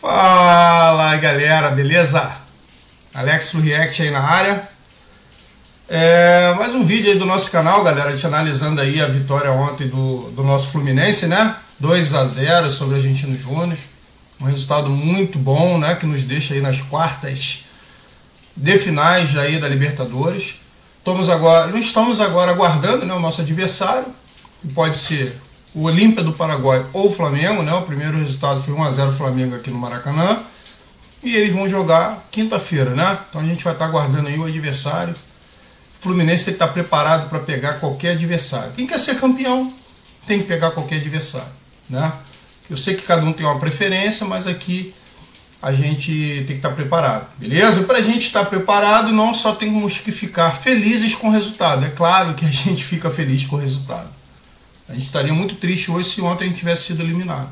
Fala galera, beleza? Alex do React aí na área. É, mais um vídeo aí do nosso canal, galera, te analisando aí a vitória ontem do, do nosso Fluminense, né? 2 a 0 sobre o Argentino Júnior. Um resultado muito bom, né? Que nos deixa aí nas quartas de finais aí da Libertadores. Estamos agora, estamos agora aguardando né, o nosso adversário, que pode ser o Olímpia do Paraguai ou o Flamengo, né? O primeiro resultado foi 1x0 Flamengo aqui no Maracanã. E eles vão jogar quinta-feira, né? Então a gente vai estar aguardando aí o adversário. O Fluminense tem que estar preparado para pegar qualquer adversário. Quem quer ser campeão tem que pegar qualquer adversário, né? Eu sei que cada um tem uma preferência, mas aqui a gente tem que estar preparado, beleza? Para a gente estar preparado, não só temos que ficar felizes com o resultado. É claro que a gente fica feliz com o resultado. A gente estaria muito triste hoje se ontem a gente tivesse sido eliminado.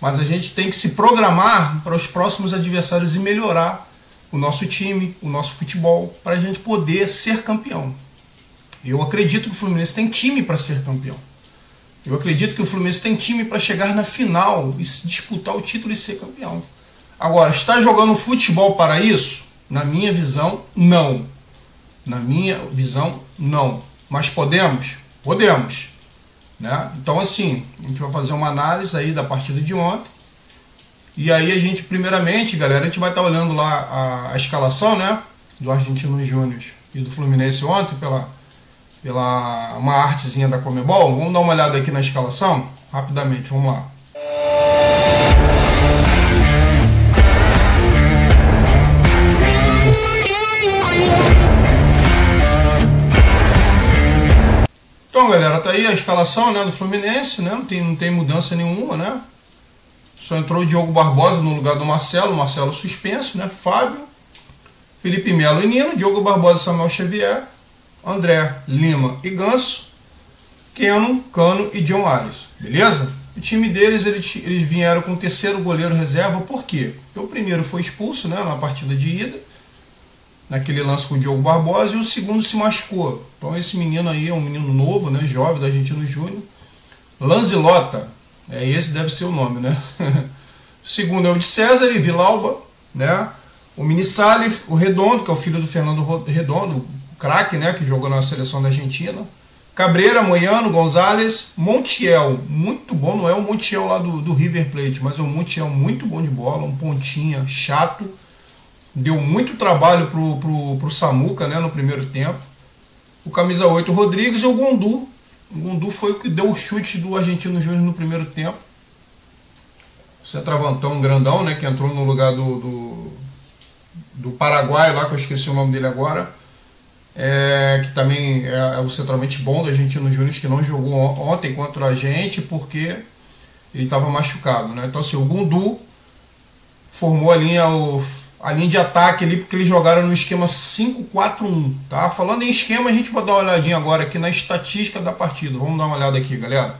Mas a gente tem que se programar para os próximos adversários e melhorar o nosso time, o nosso futebol, para a gente poder ser campeão. Eu acredito que o Fluminense tem time para ser campeão. Eu acredito que o Fluminense tem time para chegar na final e disputar o título e ser campeão. Agora, está jogando futebol para isso? Na minha visão, não. Na minha visão, não. Mas podemos? Podemos. Né? Então, assim, a gente vai fazer uma análise aí da partida de ontem. E aí a gente, primeiramente, galera, a gente vai estar olhando lá a, a escalação, né? Do Argentino Júnior e do Fluminense ontem, pela, pela uma artezinha da Comebol. Vamos dar uma olhada aqui na escalação? Rapidamente, vamos lá. Então, galera, tá aí a escalação né, do Fluminense, né? Não tem, não tem mudança nenhuma, né? Só entrou o Diogo Barbosa no lugar do Marcelo, Marcelo suspenso, né? Fábio, Felipe Melo e Nino, Diogo Barbosa, Samuel Xavier, André, Lima e Ganso, Keno, Cano e John Ares, beleza? O time deles, eles, eles vieram com o terceiro goleiro reserva, por quê? O primeiro foi expulso, né, na partida de ida, naquele lance com o Diogo Barbosa, e o segundo se machucou. Então esse menino aí é um menino novo, né, jovem, da Argentina Júnior. Lanzilota, é esse deve ser o nome, né? o segundo é o de César e Vilauba, né? O Mini Salif, o Redondo, que é o filho do Fernando Redondo, craque, né, que jogou na seleção da Argentina. Cabreira, Moiano, Gonzalez, Montiel, muito bom, não é o Montiel lá do, do River Plate, mas é um Montiel muito bom de bola, um pontinha chato, deu muito trabalho pro, pro, pro Samuca né, no primeiro tempo. O camisa 8, o Rodrigues e o Gondu. O Gondu foi o que deu o chute do Argentino Júnior no primeiro tempo. O centravantão grandão, né, que entrou no lugar do, do, do Paraguai, lá que eu esqueci o nome dele agora. É, que também é, é o centralmente bom do Argentino Júnior, que não jogou ontem contra a gente porque ele estava machucado. Né? Então, assim, o Gundu formou a linha, o a linha de ataque ali, porque eles jogaram no esquema 5-4-1, tá? Falando em esquema, a gente vai dar uma olhadinha agora aqui na estatística da partida. Vamos dar uma olhada aqui, galera.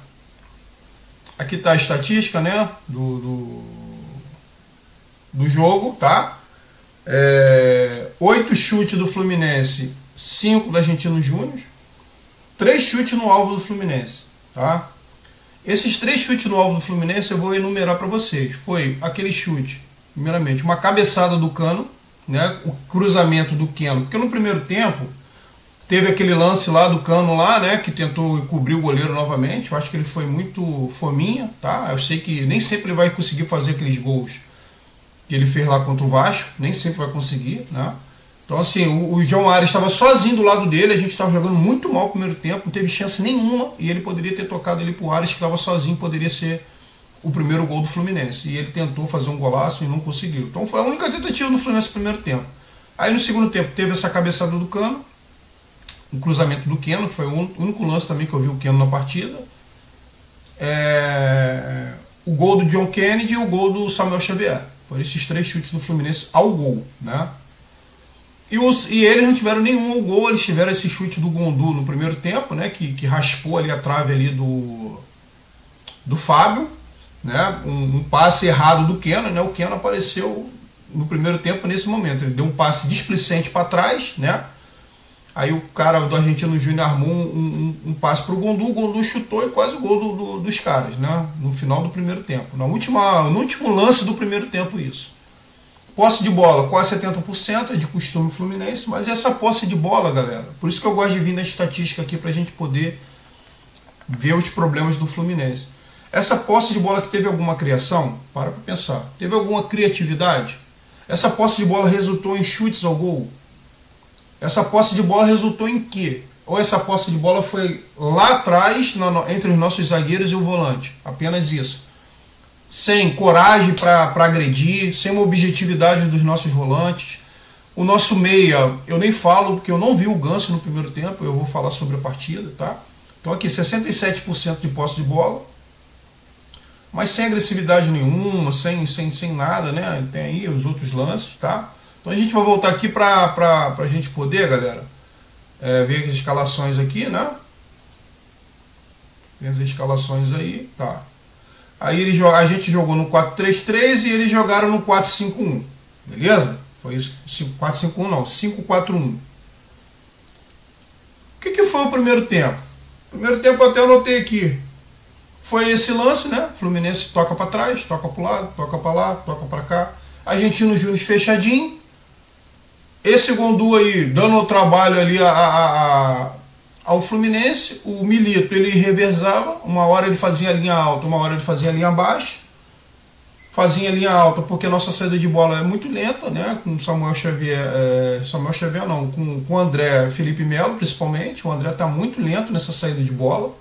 Aqui está a estatística, né, do, do, do jogo, tá? É, 8 chutes do Fluminense, 5 do Argentino Júnior, 3 chutes no alvo do Fluminense, tá? Esses três chutes no alvo do Fluminense eu vou enumerar para vocês. Foi aquele chute primeiramente, uma cabeçada do Cano, né, o cruzamento do Keno, porque no primeiro tempo teve aquele lance lá do Cano lá, né, que tentou cobrir o goleiro novamente. Eu acho que ele foi muito fominha, tá? Eu sei que nem sempre ele vai conseguir fazer aqueles gols que ele fez lá contra o Vasco, nem sempre vai conseguir, né? Então assim, o, o João Ares estava sozinho do lado dele, a gente estava jogando muito mal primeiro tempo, não teve chance nenhuma e ele poderia ter tocado ele pro Ares que estava sozinho, poderia ser o primeiro gol do Fluminense. E ele tentou fazer um golaço e não conseguiu. Então foi a única tentativa do Fluminense no primeiro tempo. Aí no segundo tempo teve essa cabeçada do Cano, o cruzamento do Keno, que foi o único lance também que eu vi o Keno na partida. É... O gol do John Kennedy e o gol do Samuel Xavier. Foram esses três chutes do Fluminense ao gol. Né? E, os, e eles não tiveram nenhum gol, eles tiveram esse chute do Gondu no primeiro tempo, né? Que, que raspou ali a trave ali do, do Fábio né, um, um, passe errado do Keno, né, o Keno apareceu no primeiro tempo nesse momento. Ele deu um passe displicente para trás, né, Aí o cara do Argentino Júnior armou um, um, um passe para o Gondu, o Gondu chutou e quase o gol do, do, dos caras, né? No final do primeiro tempo. Na última, no último lance do primeiro tempo, isso. Posse de bola, quase 70%, é de costume fluminense, mas essa posse de bola, galera, por isso que eu gosto de vir na estatística aqui para a gente poder ver os problemas do Fluminense. Essa posse de bola que teve alguma criação? Para para pensar. Teve alguma criatividade? Essa posse de bola resultou em chutes ao gol? Essa posse de bola resultou em quê? Ou essa posse de bola foi lá atrás, entre os nossos zagueiros e o volante? Apenas isso. Sem coragem para agredir, sem uma objetividade dos nossos volantes. O nosso meia, eu nem falo porque eu não vi o Ganso no primeiro tempo, eu vou falar sobre a partida, tá? Então aqui 67% de posse de bola, mas sem agressividade nenhuma, sem, sem, sem nada, né? Tem aí os outros lances, tá? Então a gente vai voltar aqui para a gente poder, galera, é, ver as escalações aqui, né? Tem as escalações aí, tá. Aí ele, a gente jogou no 4-3-3 e eles jogaram no 4-5-1, beleza? Foi isso, 4-5-1 não, 5-4-1. O que, que foi o primeiro tempo? Primeiro tempo até anotei aqui. Foi esse lance, né? Fluminense toca para trás, toca para o lado, toca para lá, toca para cá. Argentino Júnior fechadinho. Esse Gondu aí, dando o trabalho ali a, a, a, ao Fluminense, o Milito ele revezava, uma hora ele fazia a linha alta, uma hora ele fazia a linha baixa, fazia a linha alta porque a nossa saída de bola é muito lenta, né? Com Samuel Xavier, é, Samuel Xavier não, com, com o André Felipe Melo principalmente, o André está muito lento nessa saída de bola.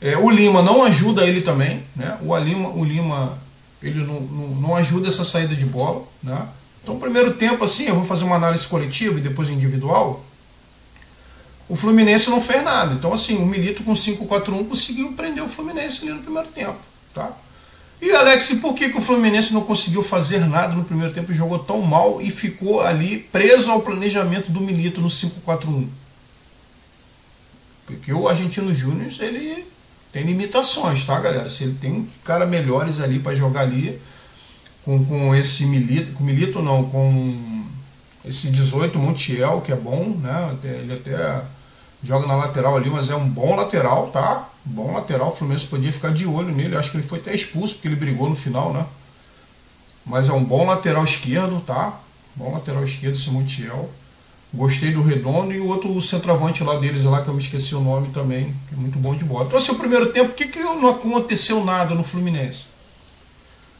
É, o Lima não ajuda ele também, né? O Lima, o Lima ele não, não, não ajuda essa saída de bola, né? Então, primeiro tempo, assim, eu vou fazer uma análise coletiva e depois individual. O Fluminense não fez nada. Então, assim, o Milito com 5-4-1 conseguiu prender o Fluminense ali no primeiro tempo. Tá? E, Alex, por que, que o Fluminense não conseguiu fazer nada no primeiro tempo e jogou tão mal e ficou ali preso ao planejamento do Milito no 5-4-1? Porque o Argentino Júnior, ele tem limitações, tá, galera? Se ele tem cara melhores ali para jogar ali, com, com esse Milito, com Milito não, com esse 18 Montiel, que é bom, né? Ele até joga na lateral ali, mas é um bom lateral, tá? Bom lateral, o Fluminense podia ficar de olho nele, acho que ele foi até expulso, porque ele brigou no final, né? Mas é um bom lateral esquerdo, tá? Bom lateral esquerdo esse Montiel. Gostei do Redondo e o outro centroavante lá deles lá, que eu me esqueci o nome também, que é muito bom de bola. Então, assim, o primeiro tempo, por que, que não aconteceu nada no Fluminense?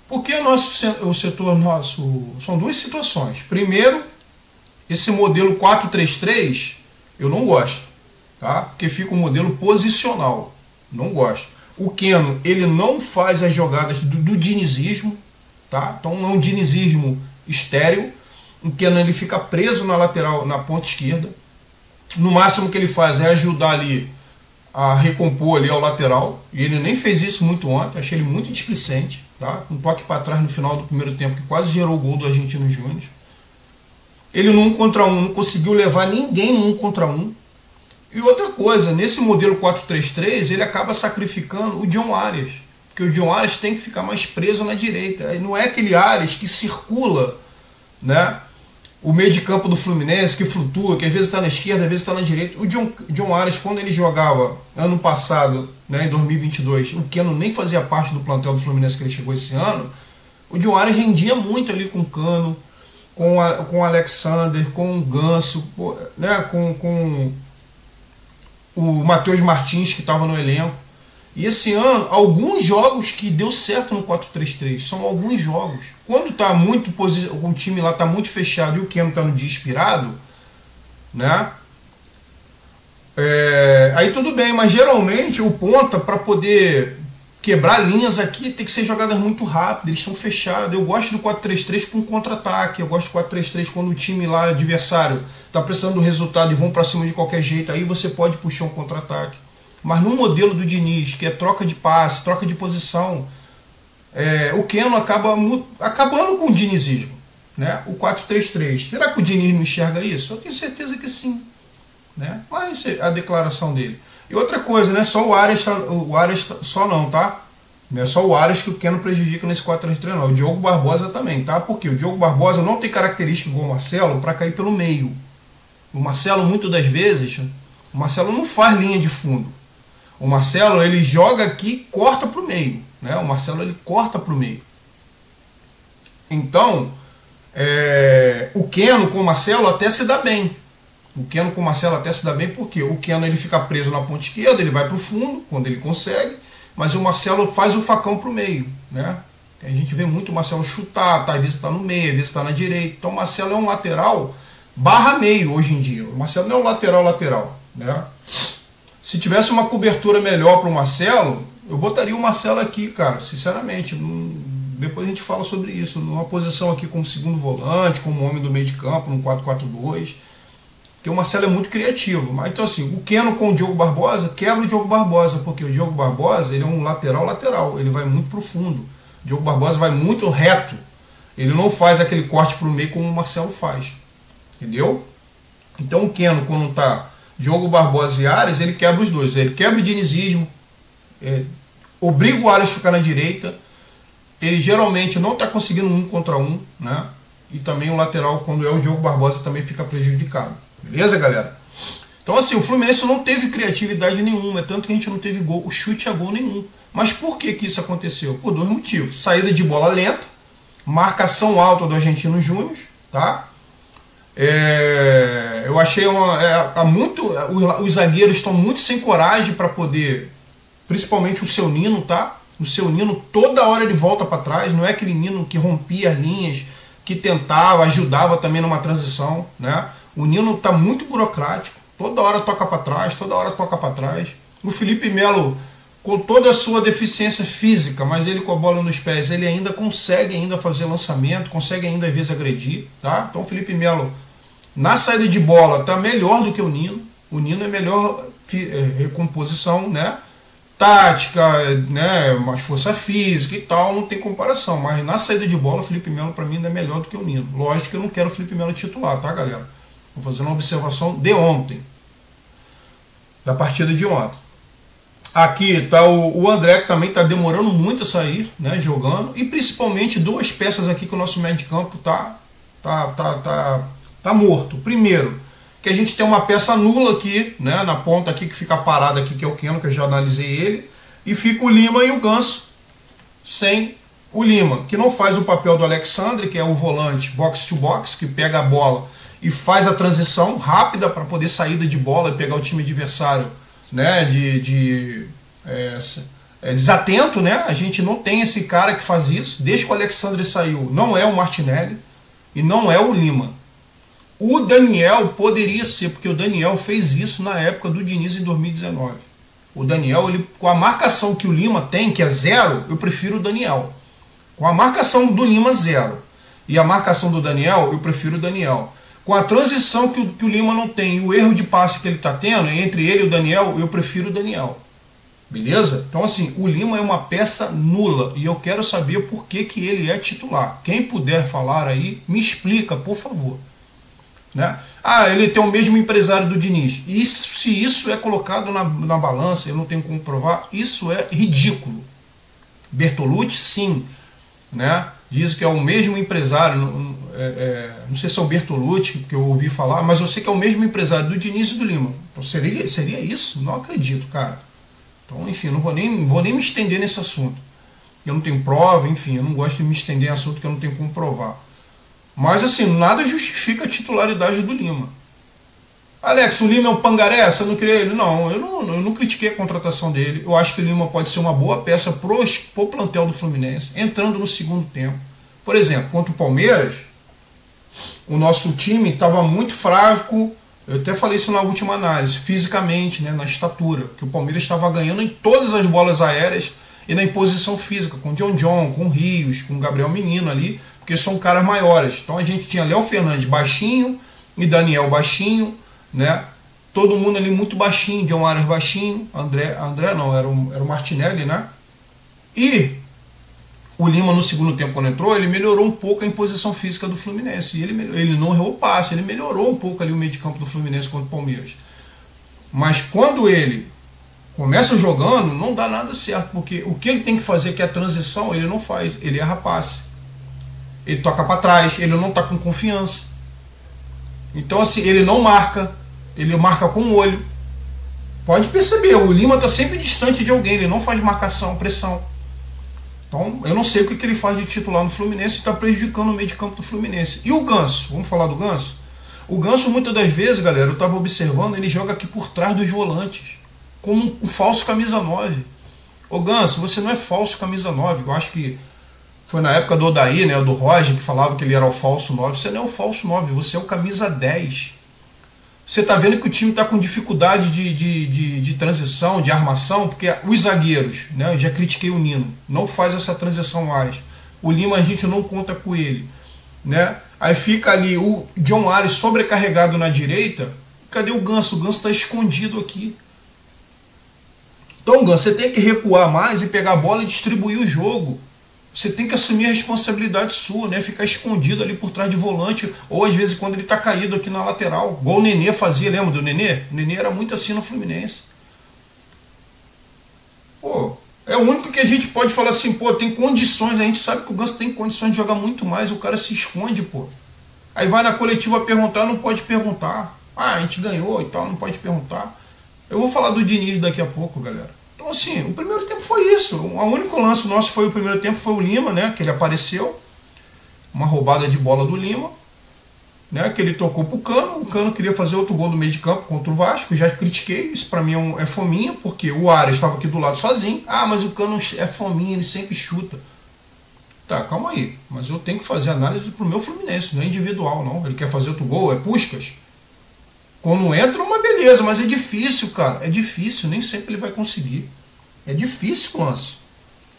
Porque nosso, o setor nosso. São duas situações. Primeiro, esse modelo 433 eu não gosto. Tá? Porque fica um modelo posicional. Não gosto. O Keno, ele não faz as jogadas do, do dinizismo. Tá? Então é um dinizismo estéreo. O Keno ele fica preso na lateral, na ponta esquerda. No máximo que ele faz é ajudar ali a recompor ali ao lateral. E ele nem fez isso muito ontem. Achei ele muito displicente tá? um toque para trás no final do primeiro tempo que quase gerou o gol do Argentino Júnior. Ele no 1 contra 1 não conseguiu levar ninguém no 1 contra 1. E outra coisa, nesse modelo 4-3-3, ele acaba sacrificando o John Arias. Porque o John Arias tem que ficar mais preso na direita. Não é aquele Arias que circula né, o meio de campo do Fluminense, que flutua, que às vezes está na esquerda, às vezes está na direita. O John, John Arias, quando ele jogava ano passado, né, em 2022, o Keno nem fazia parte do plantel do Fluminense que ele chegou esse ano, o John Arias rendia muito ali com o Cano, com, a, com o Alexander, com o Ganso, né, com, com o Matheus Martins, que estava no elenco. E esse ano, alguns jogos que deu certo no 4-3-3, são alguns jogos. Quando tá muito o time lá está muito fechado e o Keno está no dia inspirado, né? É, aí tudo bem, mas geralmente o ponta para poder quebrar linhas aqui tem que ser jogadas muito rápidas, eles estão fechados. Eu gosto do 4-3-3 com contra-ataque, eu gosto do 4-3-3 quando o time lá adversário está precisando do resultado e vão para cima de qualquer jeito, aí você pode puxar um contra-ataque. Mas no modelo do Diniz, que é troca de passe, troca de posição, é, o Keno acaba acabando com o dinizismo. Né? O 4-3-3. Será que o Diniz não enxerga isso? Eu tenho certeza que sim. Né? Mas é a declaração dele. E outra coisa, não é só o Ares, o Ares só não, tá? Não é só o Ares que o Keno prejudica nesse 4-3-3, não. O Diogo Barbosa também, tá? Porque o Diogo Barbosa não tem característica igual o Marcelo para cair pelo meio. O Marcelo, muitas das vezes, o Marcelo não faz linha de fundo. O Marcelo, ele joga aqui corta para o meio. Né? O Marcelo, ele corta para o meio. Então, é, o Keno com o Marcelo até se dá bem. O Keno com o Marcelo até se dá bem porque o Keno ele fica preso na ponta esquerda, ele vai para o fundo quando ele consegue, mas o Marcelo faz o facão para o meio. Né? A gente vê muito o Marcelo chutar, tá? às vezes está no meio, às vezes está na direita. Então o Marcelo é um lateral barra meio hoje em dia. O Marcelo não é um lateral lateral. Né? Se tivesse uma cobertura melhor para o Marcelo, eu botaria o Marcelo aqui, cara, sinceramente. Depois a gente fala sobre isso. Numa posição aqui como segundo volante, como homem do meio de campo, no 4-4-2. Porque o Marcelo é muito criativo. Mas então assim, o Keno com o Diogo Barbosa quebra o Diogo Barbosa, porque o Diogo Barbosa ele é um lateral lateral, ele vai muito profundo. O Diogo Barbosa vai muito reto. Ele não faz aquele corte para o meio como o Marcelo faz. Entendeu? Então o Keno, quando está Diogo Barbosa e Ares, ele quebra os dois. Ele quebra o dinizismo, é, obriga o Ares a ficar na direita. Ele geralmente não está conseguindo um contra um, né? E também o lateral, quando é o Diogo Barbosa, também fica prejudicado. Beleza, galera? Então, assim, o Fluminense não teve criatividade nenhuma, é tanto que a gente não teve gol, o chute a gol nenhum. Mas por que, que isso aconteceu? Por dois motivos. Saída de bola lenta, marcação alta do Argentino Júnior, tá? É, eu achei uma. É, tá muito, os, os zagueiros estão muito sem coragem para poder. Principalmente o seu Nino, tá? O seu Nino toda hora ele volta para trás, não é aquele Nino que rompia as linhas, que tentava, ajudava também numa transição, né? O Nino tá muito burocrático, toda hora toca para trás, toda hora toca para trás. O Felipe Melo, com toda a sua deficiência física, mas ele com a bola nos pés, ele ainda consegue ainda fazer lançamento, consegue ainda às vezes agredir, tá? Então o Felipe Melo na saída de bola está melhor do que o Nino. O Nino é melhor é, recomposição, né? Tática, né? mais força física e tal, não tem comparação. Mas na saída de bola, o Felipe Melo para mim ainda é melhor do que o Nino. Lógico que eu não quero o Felipe Melo titular, tá, galera? Vou fazer uma observação de ontem, da partida de ontem. Aqui está o, o, André, que também está demorando muito a sair, né, jogando. E principalmente duas peças aqui que o nosso médio de campo tá, tá, tá, tá Está morto. Primeiro, que a gente tem uma peça nula aqui, né, na ponta aqui que fica parada aqui, que é o Keno, que eu já analisei ele, e fica o Lima e o Ganso sem o Lima, que não faz o papel do Alexandre, que é o volante box to box, que pega a bola e faz a transição rápida para poder saída de bola e pegar o time adversário né, de, de é, é, desatento, né? A gente não tem esse cara que faz isso. Desde que o Alexandre saiu, não é o Martinelli e não é o Lima. O Daniel poderia ser, porque o Daniel fez isso na época do Diniz em 2019. O Daniel, ele, com a marcação que o Lima tem, que é zero, eu prefiro o Daniel. Com a marcação do Lima, zero. E a marcação do Daniel, eu prefiro o Daniel. Com a transição que o, que o Lima não tem e o erro de passe que ele está tendo, entre ele e o Daniel, eu prefiro o Daniel. Beleza? Então, assim, o Lima é uma peça nula e eu quero saber por que, que ele é titular. Quem puder falar aí, me explica, por favor. Né? Ah, ele tem o mesmo empresário do Diniz. E se isso é colocado na, na balança, eu não tenho como provar, isso é ridículo. Bertolucci, sim. Né? Diz que é o mesmo empresário, não, é, é, não sei se é o Bertolucci, que eu ouvi falar, mas eu sei que é o mesmo empresário do Diniz e do Lima. Então, seria, seria isso? Não acredito, cara. Então, enfim, não vou nem, vou nem me estender nesse assunto. Eu não tenho prova, enfim, eu não gosto de me estender em assunto que eu não tenho como provar. Mas assim, nada justifica a titularidade do Lima. Alex, o Lima é um pangaré, você não queria ele? Não, eu não, eu não critiquei a contratação dele. Eu acho que o Lima pode ser uma boa peça pro, pro plantel do Fluminense, entrando no segundo tempo. Por exemplo, contra o Palmeiras, o nosso time estava muito fraco. Eu até falei isso na última análise, fisicamente, né, na estatura, que o Palmeiras estava ganhando em todas as bolas aéreas e na imposição física, com o John John, com o Rios, com o Gabriel Menino ali, porque são caras maiores. Então a gente tinha Léo Fernandes baixinho e Daniel baixinho, né? Todo mundo ali muito baixinho, John Arias baixinho, André, André não, era o, era o Martinelli, né? E o Lima no segundo tempo quando entrou, ele melhorou um pouco a imposição física do Fluminense. E ele, ele não errou o passe, ele melhorou um pouco ali o meio de campo do Fluminense contra o Palmeiras. Mas quando ele começa jogando, não dá nada certo, porque o que ele tem que fazer, que é a transição, ele não faz, ele erra passe ele toca para trás, ele não está com confiança. Então, assim, ele não marca, ele marca com o olho. Pode perceber, o Lima está sempre distante de alguém, ele não faz marcação, pressão. Então, eu não sei o que, que ele faz de titular no Fluminense está prejudicando o meio de campo do Fluminense. E o Ganso? Vamos falar do Ganso? O Ganso, muitas das vezes, galera, eu estava observando, ele joga aqui por trás dos volantes, como um falso camisa 9. Ô Ganso, você não é falso camisa 9. Eu acho que foi na época do Odaí, né, do Roger, que falava que ele era o falso 9. Você não é o falso 9, você é o camisa 10. Você está vendo que o time está com dificuldade de, de, de, de, transição, de armação, porque os zagueiros, né, eu já critiquei o Nino, não faz essa transição mais. O Lima a gente não conta com ele. Né? Aí fica ali o John Ares sobrecarregado na direita. Cadê o Ganso? O Ganso está escondido aqui. Então, Ganso, você tem que recuar mais e pegar a bola e distribuir o jogo. Você tem que assumir a responsabilidade sua, né? Ficar escondido ali por trás de volante, ou às vezes quando ele está caído aqui na lateral. Igual o Nenê fazia, lembra do Nenê? O Nenê era muito assim no Fluminense. Pô, é o único que a gente pode falar assim, pô, tem condições, a gente sabe que o Ganso tem condições de jogar muito mais, o cara se esconde, pô. Aí vai na coletiva perguntar, não pode perguntar. Ah, a gente ganhou e tal, não pode perguntar. Eu vou falar do Diniz daqui a pouco, galera. Então, assim, o primeiro tempo foi isso. O único lance nosso foi o primeiro tempo, foi o Lima, né? Que ele apareceu. Uma roubada de bola do Lima. Né, que ele tocou pro Cano, o Cano queria fazer outro gol no meio de campo contra o Vasco, já critiquei, isso para mim é, um, é, fominha, porque o Ares estava aqui do lado sozinho. Ah, mas o Cano é fominha, ele sempre chuta. Tá, calma aí, mas eu tenho que fazer análise pro meu Fluminense, não é individual não. Ele quer fazer outro gol, é Puscas. Quando entra, uma beleza, mas é difícil, cara. É difícil, nem sempre ele vai conseguir. É difícil o lance.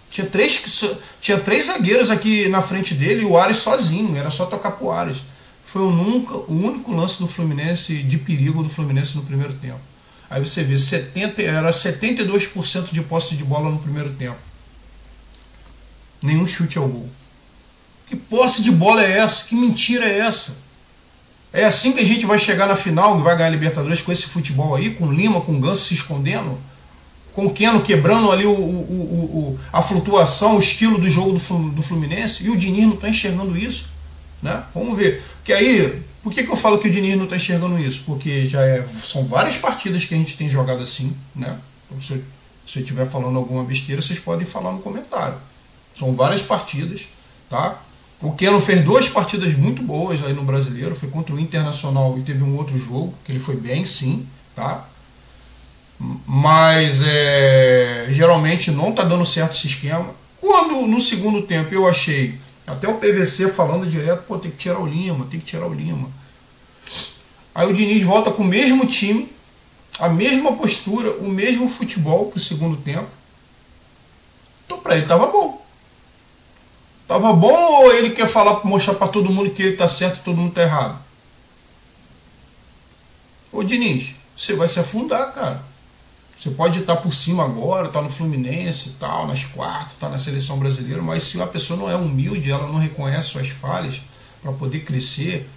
Tinha três, tinha três zagueiros aqui na frente dele e o Ares sozinho, era só tocar pro Ares. Foi o, nunca, o único lance do Fluminense, de perigo do Fluminense no primeiro tempo. Aí você vê, 70, era 72% de posse de bola no primeiro tempo. Nenhum chute ao gol. Que posse de bola é essa? Que mentira é essa? É assim que a gente vai chegar na final, vai ganhar a Libertadores com esse futebol aí, com Lima, com Ganso se escondendo, com Keno quebrando ali o, o, o, a flutuação, o estilo do jogo do Fluminense, e o Diniz não está enxergando isso. Né? Vamos ver. Porque aí, por que, que eu falo que o Diniz não está enxergando isso? Porque já é, são várias partidas que a gente tem jogado assim, né? Então, se, se eu estiver falando alguma besteira, vocês podem falar no comentário. São várias partidas, tá? O Keno fez duas partidas muito boas aí no Brasileiro, foi contra o Internacional e teve um outro jogo, que ele foi bem sim, tá? Mas é, geralmente não está dando certo esse esquema. Quando no segundo tempo eu achei, até o PVC falando direto, pô, tem que tirar o Lima, tem que tirar o Lima. Aí o Diniz volta com o mesmo time, a mesma postura, o mesmo futebol para o segundo tempo. Então para ele estava bom. Tava bom ou ele quer falar, mostrar para todo mundo que ele tá certo e todo mundo tá errado? Ô Diniz, você vai se afundar, cara. Você pode estar por cima agora, tá no Fluminense e tal, nas quartas, tá na seleção brasileira, mas se a pessoa não é humilde, ela não reconhece suas falhas para poder crescer,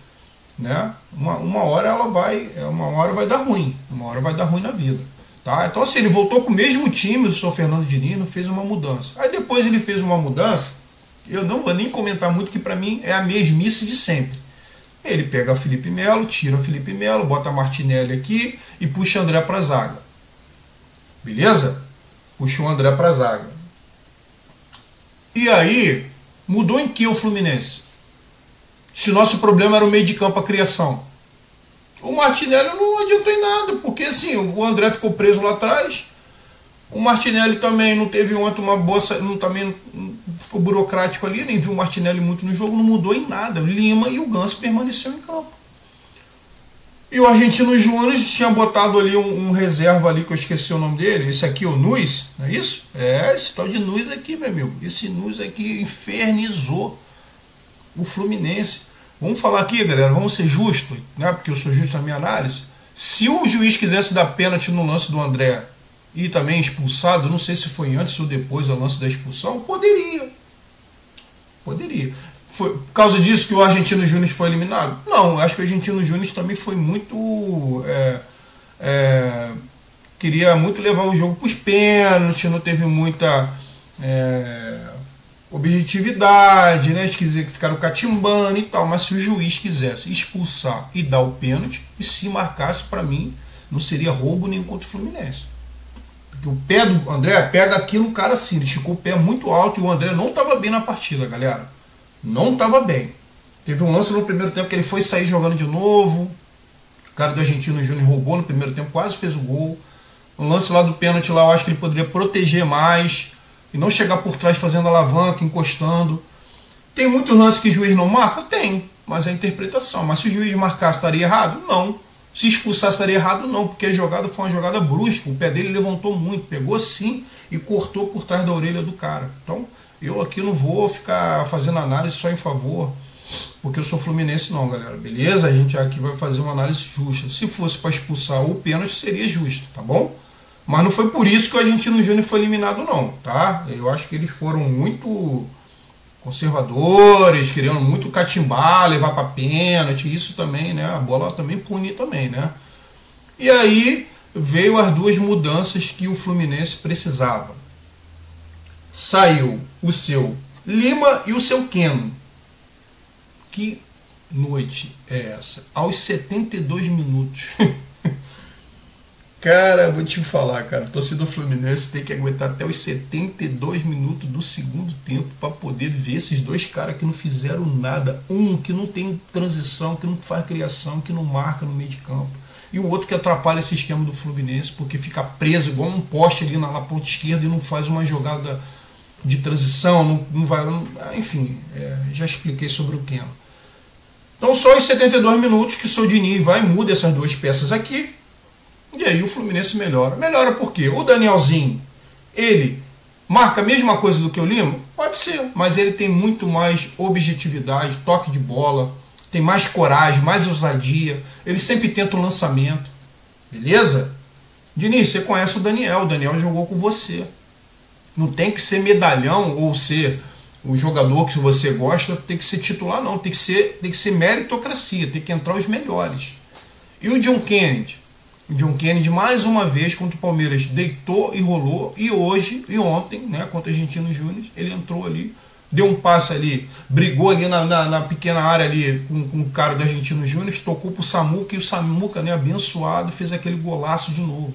né? Uma, uma hora ela vai, é, uma hora vai dar ruim, uma hora vai dar ruim na vida. Tá? Então assim, ele voltou com o mesmo time, o Sr. Fernando Diniz, não fez uma mudança. Aí depois ele fez uma mudança eu não vou nem comentar muito, que para mim é a mesmice de sempre. Ele pega Felipe Melo, tira o Felipe Melo, bota Martinelli aqui e puxa André para zaga. Beleza? Puxa o André para zaga. E aí, mudou em que o Fluminense? Se nosso problema era o meio de campo, a criação. O Martinelli não adiantou em nada, porque assim, o André ficou preso lá atrás, o Martinelli também não teve ontem uma boa. Não, também ficou burocrático ali, nem viu o Martinelli muito no jogo, não mudou em nada. O Lima e o Ganso permaneceram em campo. E o Argentino Júnior tinha botado ali um, um, reserva ali, que eu esqueci o nome dele. Esse aqui, o Nuis, não é isso? É, esse tal de Nuis aqui, meu amigo. Esse Nuis aqui infernizou o Fluminense. Vamos falar aqui, galera, vamos ser justos, né? Porque eu sou justo na minha análise. Se o juiz quisesse dar pênalti no lance do André e também expulsado, não sei se foi antes ou depois o lance da expulsão, poderia. Poderia. Foi por causa disso que o Argentino Júnior foi eliminado? Não, acho que o Argentino Júnior também foi muito. É, é, queria muito levar o jogo para os pênaltis, não teve muita. É, objetividade, né? Dizer que ficaram catimbando e tal. Mas se o juiz quisesse expulsar e dar o pênalti, e se marcasse, para mim, não seria roubo nenhum contra o Fluminense. O pé do André pega aqui no cara assim, ele esticou o pé muito alto e o André não estava bem na partida, galera. Não estava bem. Teve um lance no primeiro tempo que ele foi sair jogando de novo. O cara do Argentino Júnior roubou no primeiro tempo, quase fez o gol. Um lance lá do pênalti lá, eu acho que ele poderia proteger mais e não chegar por trás fazendo alavanca, encostando. Tem muitos lances que o juiz não marca? Tem, mas é a interpretação. Mas se o juiz marcasse, estaria errado? Não. Se expulsar, estaria errado? Não, porque a jogada foi uma jogada brusca. O pé dele levantou muito, pegou sim e cortou por trás da orelha do cara. Então, eu aqui não vou ficar fazendo análise só em favor, porque eu sou fluminense, não, galera. Beleza? A gente aqui vai fazer uma análise justa. Se fosse para expulsar o pênalti, seria justo, tá bom? Mas não foi por isso que o Argentino Júnior foi eliminado, não, tá? Eu acho que eles foram muito conservadores, querendo muito catimbar, levar para pênalti, isso também, né? A bola também pune também, né? E aí veio as duas mudanças que o Fluminense precisava. Saiu o seu Lima e o seu Keno. Que noite é essa? Aos 72 minutos. Cara, vou te falar, cara. A torcida do Fluminense tem que aguentar até os 72 minutos do segundo tempo para poder ver esses dois caras que não fizeram nada. Um que não tem transição, que não faz criação, que não marca no meio de campo. E o outro que atrapalha esse esquema do Fluminense, porque fica preso igual um poste ali na, na ponta esquerda e não faz uma jogada de transição, não, não vai. Não, enfim, é, já expliquei sobre o Keno. Então, só os 72 minutos que o seu Diniz vai e muda essas duas peças aqui e aí o Fluminense melhora. Melhora por quê? O Danielzinho, ele marca a mesma coisa do que o Lima? Pode ser, mas ele tem muito mais objetividade, toque de bola, tem mais coragem, mais ousadia. Ele sempre tenta o lançamento. Beleza? Diniz, você conhece o Daniel, o Daniel jogou com você. Não tem que ser medalhão ou ser o jogador que você gosta, tem que ser titular, não. Tem que ser, tem que ser meritocracia, tem que entrar os melhores. E o John Kennedy? John Kennedy mais uma vez contra o Palmeiras deitou e rolou e hoje e ontem, né, contra o Argentino Júnior, ele entrou ali, deu um passe ali, brigou ali na, na, na pequena área ali com, com, o cara do Argentino Júnior, tocou pro Samuca e o Samuca, né, abençoado, fez aquele golaço de novo.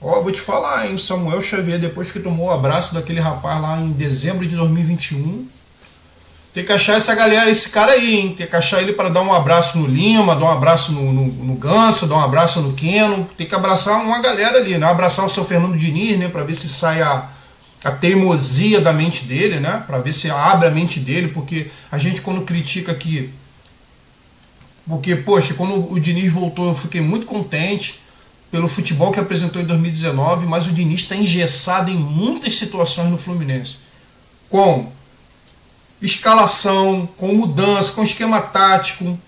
Ó, vou te falar, hein, o Samuel Xavier depois que tomou o abraço daquele rapaz lá em dezembro de 2021, tem que achar essa galera, esse cara aí, hein? Tem que achar ele para dar um abraço no Lima, dar um abraço no, no, no, Ganso, dar um abraço no Keno. Tem que abraçar uma galera ali, né? Abraçar o seu Fernando Diniz, né? Para ver se sai a, a teimosia da mente dele, né? Para ver se abre a mente dele, porque a gente quando critica aqui. Porque, poxa, quando o Diniz voltou, eu fiquei muito contente pelo futebol que apresentou em 2019, mas o Diniz está engessado em muitas situações no Fluminense. Com escalação, com mudança, com esquema tático,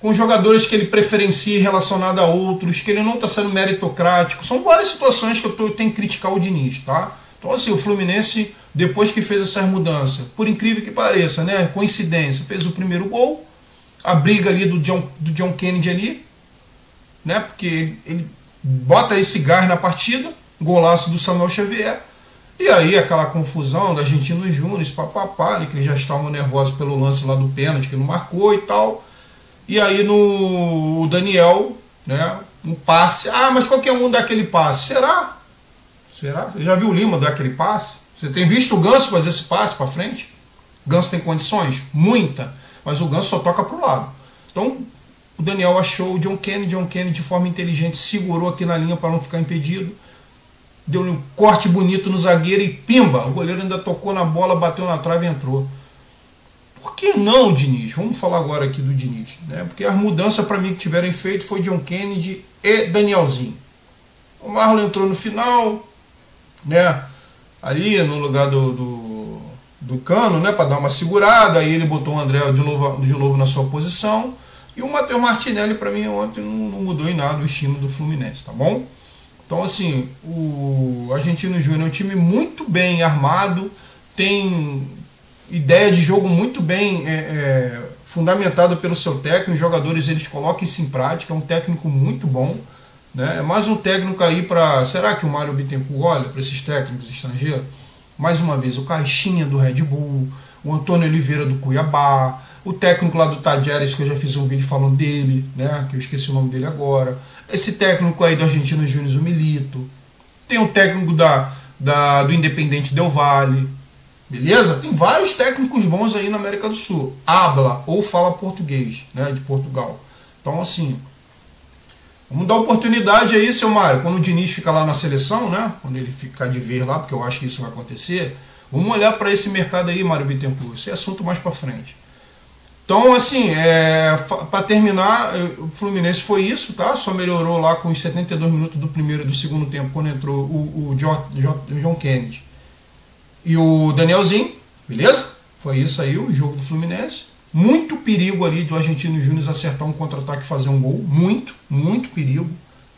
com jogadores que ele preferencia relacionado a outros, que ele não está sendo meritocrático. São várias situações que eu, tô, eu tenho que criticar o Diniz, tá? Então, assim, o Fluminense, depois que fez essas mudanças, por incrível que pareça, né? Coincidência, fez o primeiro gol, a briga ali do John, do John Kennedy ali, né? Porque ele, ele bota esse gás na partida, golaço do Samuel Xavier, e aí aquela confusão da Argentino Júnior, papapá, né, que eles já estavam nervosos pelo lance lá do pênalti que não marcou e tal. E aí no o Daniel, né, um passe. Ah, mas qualquer um dá aquele passe. Será? Será? Você já viu o Lima dar aquele passe? Você tem visto o Ganso fazer esse passe para frente? Ganso tem condições? Muita. Mas o Ganso só toca para o lado. Então o Daniel achou o John Kennedy. John Kennedy de forma inteligente segurou aqui na linha para não ficar impedido deu um corte bonito no zagueiro e pimba, o goleiro ainda tocou na bola, bateu na trave e entrou. Por que não, Diniz? Vamos falar agora aqui do Diniz. Né? Porque as mudanças para mim que tiveram feito foi John Kennedy e Danielzinho. O Marlon entrou no final, né? ali no lugar do, do, do Cano, né? para dar uma segurada. Aí ele botou o André de novo, de novo na sua posição. E o Matheus Martinelli, para mim, ontem não, não mudou em nada o estilo do Fluminense, tá bom? Então, assim, o Argentino Júnior é um time muito bem armado, tem ideia de jogo muito bem é, é, fundamentada pelo seu técnico, os jogadores eles colocam isso em prática, é um técnico muito bom. Né? É mais um técnico aí para. Será que o Mário Bittencourt olha para esses técnicos estrangeiros? mais uma vez, o Caixinha do Red Bull, o Antônio Oliveira do Cuiabá, o técnico lá do Tajeres, que eu já fiz um vídeo falando dele, né, que eu esqueci o nome dele agora, esse técnico aí do Argentino Júnior, o Milito, tem o técnico da, da, do Independente Del Valle, beleza? Tem vários técnicos bons aí na América do Sul, habla ou fala português, né, de Portugal. Então, assim, vamos dar oportunidade aí, seu Mário, quando o Diniz fica lá na seleção, né, quando ele ficar de ver lá, porque eu acho que isso vai acontecer, vamos olhar para esse mercado aí, Mário Bittencourt, esse é assunto mais para frente. Então, assim, é, para terminar, o Fluminense foi isso, tá? Só melhorou lá com os 72 minutos do primeiro e do segundo tempo, quando entrou o, o John, Kennedy e o Danielzinho, beleza? Foi isso aí, o jogo do Fluminense. Muito perigo ali do Argentino Júnior acertar um contra-ataque e fazer um gol. Muito, muito perigo.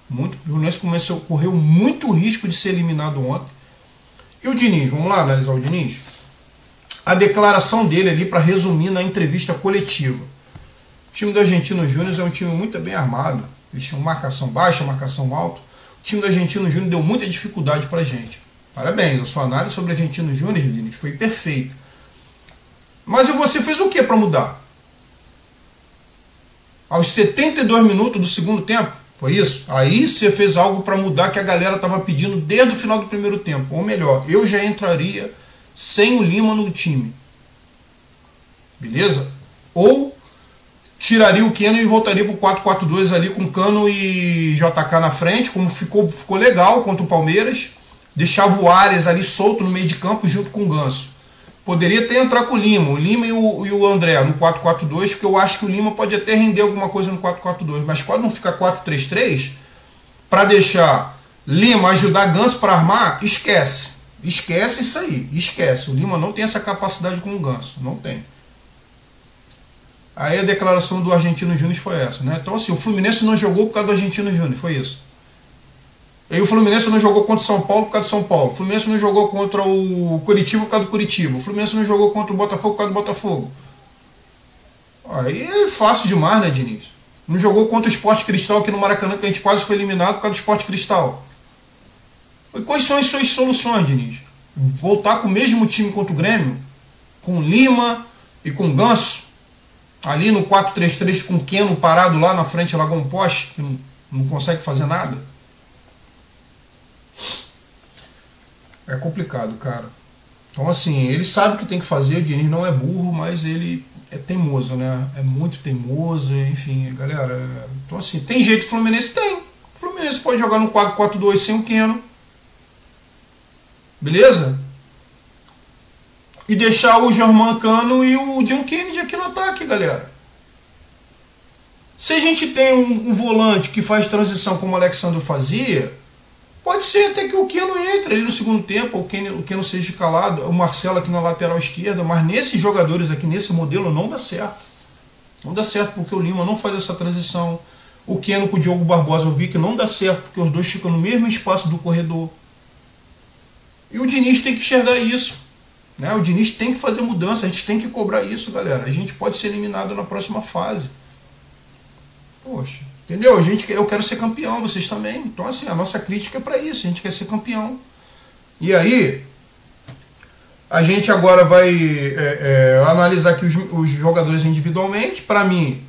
Muito. O Fluminense começou, correu muito risco de ser eliminado ontem. E o Diniz, vamos lá analisar o Diniz? A declaração dele ali para resumir na entrevista coletiva. O time do Argentino Júnior é um time muito bem armado. Eles tinham marcação baixa, marcação alta. O time do Argentino Júnior deu muita dificuldade para a gente. Parabéns, a sua análise sobre o Argentino Júnior, Diniz, foi perfeita. Mas você fez o que para mudar? Aos 72 minutos do segundo tempo, foi isso? Aí você fez algo para mudar que a galera estava pedindo desde o final do primeiro tempo. Ou melhor, eu já entraria sem o Lima no time. Beleza? Ou tiraria o Keno e voltaria para o 4-4-2 ali com Cano e JK na frente, como ficou, ficou legal contra o Palmeiras. Deixava o Ares ali solto no meio de campo junto com o Ganso. Poderia até entrar com o Lima, o Lima e o, e o André no 4-4-2, porque eu acho que o Lima pode até render alguma coisa no 4-4-2, mas pode não ficar 4-3-3 para deixar Lima ajudar Ganso para armar, esquece. Esquece isso aí, esquece. O Lima não tem essa capacidade com o Ganso, não tem. Aí a declaração do Argentino Júnior foi essa, né? Então assim, o Fluminense não jogou por causa do Argentino Júnior, foi isso. Aí o Fluminense não jogou contra o São Paulo por causa do São Paulo. O Fluminense não jogou contra o Curitiba por causa do Curitiba. O Fluminense não jogou contra o Botafogo por causa do Botafogo. Aí é fácil demais, né, Diniz? Não jogou contra o Esporte Cristal aqui no Maracanã, que a gente quase foi eliminado por causa do Esporte Cristal. Quais são as suas soluções, Diniz? Voltar com o mesmo time contra o Grêmio? Com Lima e com Ganso? Ali no 4-3-3 com Keno parado lá na frente, lá com poste, que não, consegue fazer nada? É complicado, cara. Então, assim, ele sabe o que tem que fazer. O Diniz não é burro, mas ele é teimoso, né? É muito teimoso, enfim, galera. Então, assim, tem jeito Fluminense? Tem. O Fluminense pode jogar no 4-4-2 sem o Keno Beleza? E deixar o German Cano e o John Kennedy aqui no ataque, galera. Se a gente tem um, um volante que faz transição como o Alexandre fazia, pode ser até que o Keno entre ali no segundo tempo, o Keno, o Keno seja calado, o Marcelo aqui na lateral esquerda, mas nesses jogadores aqui, nesse modelo, não dá certo. Não dá certo porque o Lima não faz essa transição. O Keno com o Diogo Barbosa eu vi que não dá certo porque os dois ficam no mesmo espaço do corredor. E o Diniz tem que enxergar isso. Né? O Diniz tem que fazer mudança, a gente tem que cobrar isso, galera. A gente pode ser eliminado na próxima fase. Poxa, entendeu? A gente, eu quero ser campeão, vocês também. Então, assim, a nossa crítica é para isso, a gente quer ser campeão. E aí, a gente agora vai é, é, analisar aqui os, os jogadores individualmente. Para mim,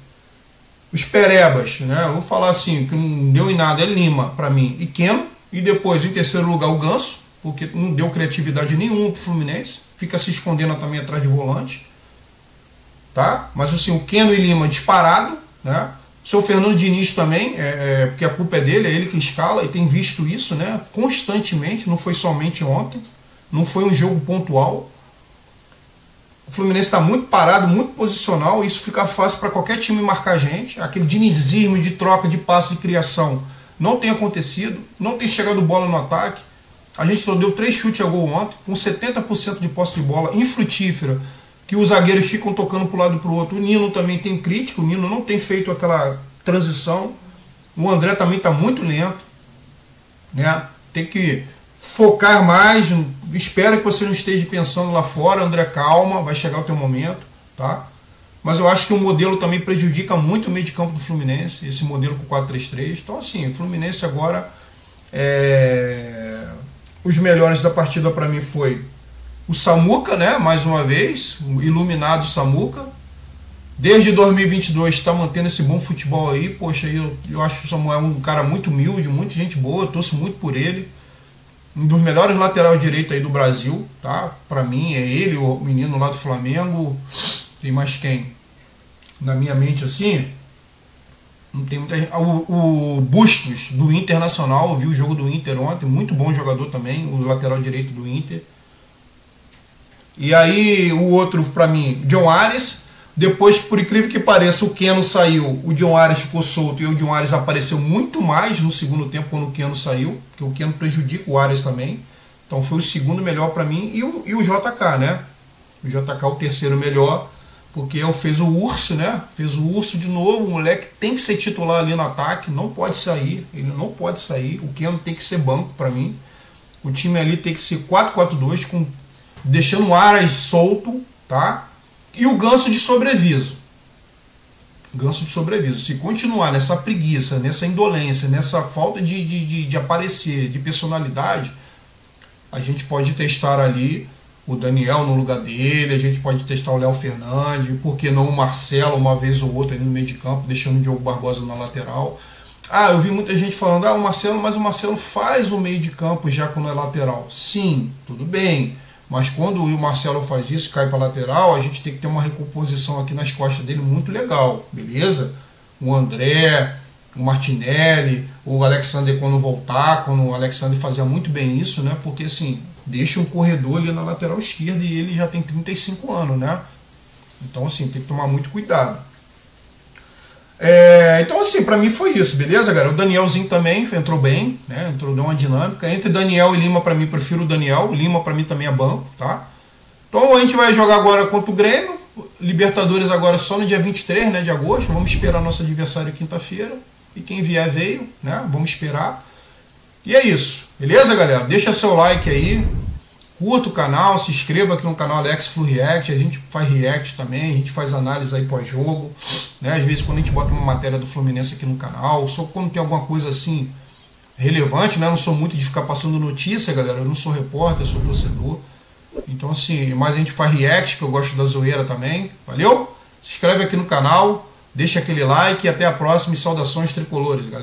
os perebas, né? Vou falar assim, que não deu em nada, é Lima para mim e Keno. E depois, em terceiro lugar, o Ganso porque não deu criatividade nenhuma para o Fluminense, fica se escondendo também atrás de volante. Tá? Mas assim, o Keno e Lima disparado, né? O seu Fernando Diniz também, é, é, porque a culpa é dele, é ele que escala e tem visto isso né, constantemente, não foi somente ontem, não foi um jogo pontual. O Fluminense está muito parado, muito posicional, isso fica fácil para qualquer time marcar gente. Aquele dinizismo de troca de passo de criação não tem acontecido, não tem chegado bola no ataque. A gente só deu três chutes a gol ontem, com 70% de posse de bola, infrutífera, que os zagueiros ficam tocando para um lado e para o outro. O Nino também tem crítica, o Nino não tem feito aquela transição. O André também está muito lento. Né? Tem que focar mais. Espero que você não esteja pensando lá fora, André, calma, vai chegar o teu momento. Tá? Mas eu acho que o modelo também prejudica muito o meio de campo do Fluminense, esse modelo com 4-3-3. Então, assim, o Fluminense agora é os melhores da partida para mim foi O Samuca, né? Mais uma vez, o iluminado Samuca. Desde 2022 está mantendo esse bom futebol aí. Poxa, eu, eu acho que o Samuel é um cara muito humilde, muita gente boa, torço muito por ele. Um dos melhores lateral direito aí do Brasil, tá? Para mim é ele, o menino lá do Flamengo. Tem mais quem? Na minha mente assim, tem muita gente. O, o Bustos do Internacional, eu vi o jogo do Inter ontem, muito bom jogador também, o lateral direito do Inter. E aí o outro para mim, John Ares. Depois, por incrível que pareça, o Keno saiu, o John Ares ficou solto e o John Ares apareceu muito mais no segundo tempo quando o Keno saiu, porque o Keno prejudica o Ares também. Então foi o segundo melhor para mim e o, e o JK, né? O JK o terceiro melhor, porque ele fez o urso, né? Fez o urso de novo, o moleque tem que ser titular ali no ataque, não pode sair, ele não pode sair. O Keno tem que ser banco para mim. O time ali tem que ser 4-4-2 com deixando o Aras solto, tá? E o ganso de sobreviso. Ganso de sobreviso. Se continuar nessa preguiça, nessa indolência, nessa falta de, de, de, de aparecer, de personalidade, a gente pode testar ali o Daniel no lugar dele, a gente pode testar o Léo Fernandes, por que não o Marcelo uma vez ou outra ali no meio de campo, deixando o Diogo Barbosa na lateral. Ah, eu vi muita gente falando, ah, o Marcelo, mas o Marcelo faz o meio de campo já quando é lateral. Sim, tudo bem. Mas quando o Marcelo faz isso, cai para lateral, a gente tem que ter uma recomposição aqui nas costas dele muito legal, beleza? O André, o Martinelli, o Alexander quando voltar, quando o Alexander fazia muito bem isso, né? Porque assim, deixa um corredor ali na lateral esquerda e ele já tem 35 anos, né? Então assim, tem que tomar muito cuidado. É, então, assim, para mim foi isso, beleza, galera? O Danielzinho também entrou bem, né? Entrou, deu uma dinâmica. Entre Daniel e Lima, para mim, prefiro o Daniel. Lima, para mim, também é banco, tá? Então, a gente vai jogar agora contra o Grêmio. Libertadores agora só no dia 23 né, de agosto. Vamos esperar nosso adversário quinta-feira. E quem vier veio, né? Vamos esperar. E é isso, beleza, galera? Deixa seu like aí curta o canal, se inscreva aqui no canal Alex Flu React, a gente faz react também, a gente faz análise aí pós-jogo, né? Às vezes quando a gente bota uma matéria do Fluminense aqui no canal, só quando tem alguma coisa assim relevante, né? Eu não sou muito de ficar passando notícia, galera, eu não sou repórter, eu sou torcedor. Então assim, mas a gente faz react, que eu gosto da zoeira também, valeu? Se inscreve aqui no canal, deixa aquele like e até a próxima e saudações tricolores, galera.